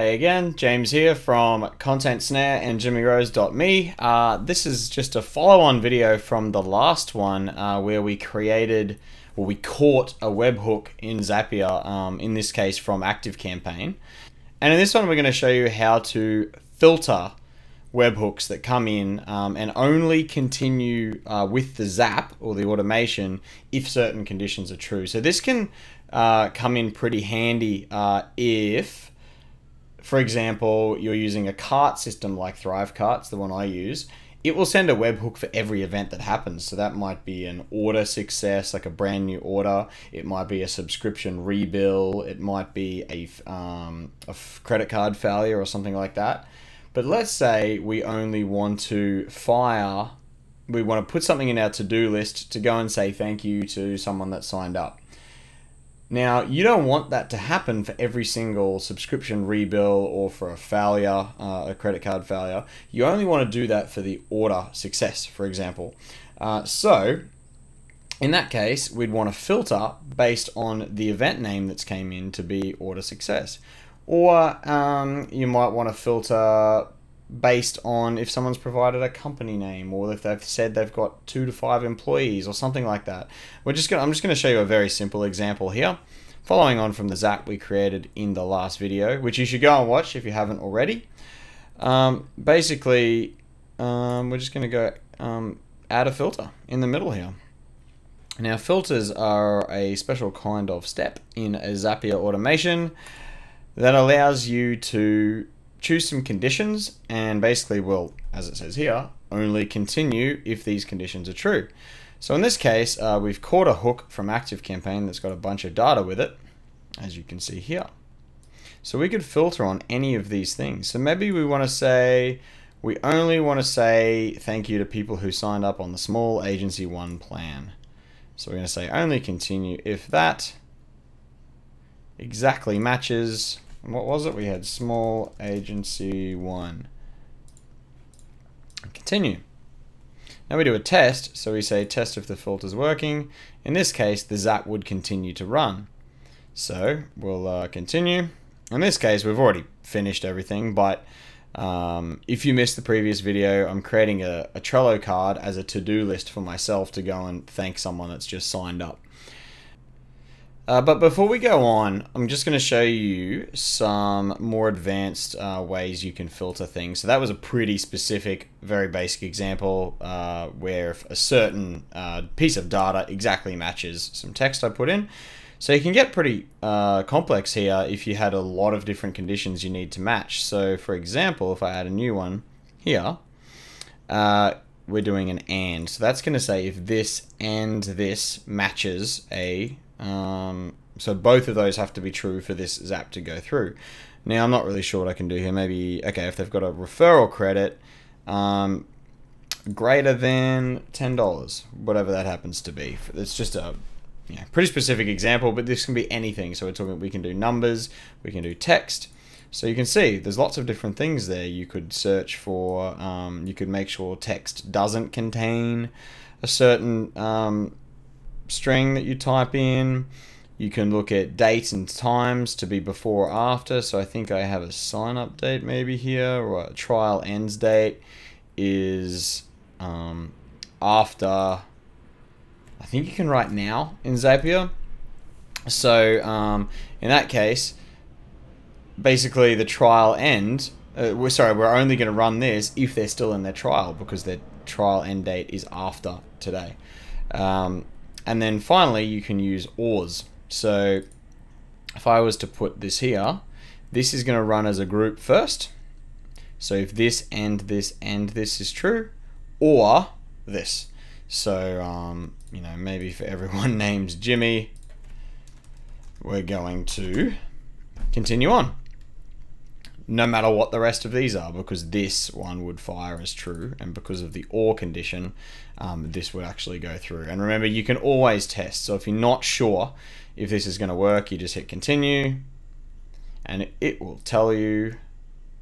Hey again, James here from Content Snare and JimmyRose.me. Uh, this is just a follow-on video from the last one uh, where we created, or we caught a webhook in Zapier, um, in this case from ActiveCampaign. And in this one we're going to show you how to filter webhooks that come in um, and only continue uh, with the zap or the automation if certain conditions are true. So this can uh, come in pretty handy uh, if for example, you're using a cart system like Thrivecart's the one I use, it will send a webhook for every event that happens. So that might be an order success, like a brand new order. It might be a subscription rebill. It might be a, um, a credit card failure or something like that. But let's say we only want to fire, we want to put something in our to do list to go and say thank you to someone that signed up. Now, you don't want that to happen for every single subscription rebill or for a failure, uh, a credit card failure. You only want to do that for the order success, for example. Uh, so, in that case, we'd want to filter based on the event name that's came in to be order success. Or um, you might want to filter based on if someone's provided a company name or if they've said they've got two to five employees or something like that. We're just gonna, I'm just going to show you a very simple example here. Following on from the Zap we created in the last video, which you should go and watch if you haven't already. Um, basically, um, we're just going to go um, add a filter in the middle here. Now filters are a special kind of step in a Zapier automation that allows you to choose some conditions and basically will, as it says here, only continue if these conditions are true. So in this case, uh, we've caught a hook from ActiveCampaign that's got a bunch of data with it, as you can see here. So we could filter on any of these things. So maybe we want to say, we only want to say thank you to people who signed up on the small agency one plan. So we're going to say only continue if that exactly matches what was it? We had small agency one. Continue. Now we do a test, so we say test if the filter's working. In this case, the zap would continue to run. So we'll uh, continue. In this case, we've already finished everything, but um, if you missed the previous video, I'm creating a, a Trello card as a to-do list for myself to go and thank someone that's just signed up. Uh, but before we go on, I'm just going to show you some more advanced uh, ways you can filter things. So that was a pretty specific, very basic example uh, where a certain uh, piece of data exactly matches some text I put in. So you can get pretty uh, complex here if you had a lot of different conditions you need to match. So for example, if I add a new one here, uh, we're doing an AND. So that's going to say if this and this matches a um, so both of those have to be true for this zap to go through. Now I'm not really sure what I can do here. Maybe, okay, if they've got a referral credit, um, greater than $10, whatever that happens to be. It's just a yeah, pretty specific example, but this can be anything. So we're talking, we can do numbers, we can do text. So you can see there's lots of different things there. You could search for, um, you could make sure text doesn't contain a certain um, string that you type in. You can look at dates and times to be before or after. So I think I have a sign up date maybe here, or a trial ends date is um, after. I think you can write now in Zapier. So um, in that case, basically the trial end. Uh, we're sorry, we're only going to run this if they're still in their trial because their trial end date is after today. Um, and then finally, you can use ORs. So if I was to put this here, this is going to run as a group first. So if this and this and this is true, or this. So, um, you know, maybe for everyone named Jimmy, we're going to continue on no matter what the rest of these are because this one would fire as true and because of the OR condition um, this would actually go through. And remember you can always test. So if you're not sure if this is going to work you just hit continue and it will tell you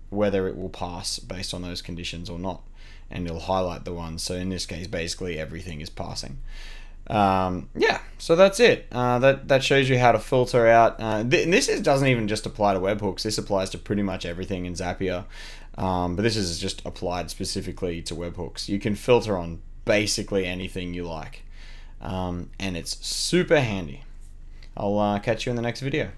whether it will pass based on those conditions or not and it'll highlight the ones so in this case basically everything is passing um, yeah, so that's it. Uh, that that shows you how to filter out. Uh, th- this is, doesn't even just apply to webhooks. This applies to pretty much everything in Zapier. Um, but this is just applied specifically to webhooks. You can filter on basically anything you like, um, and it's super handy. I'll uh, catch you in the next video.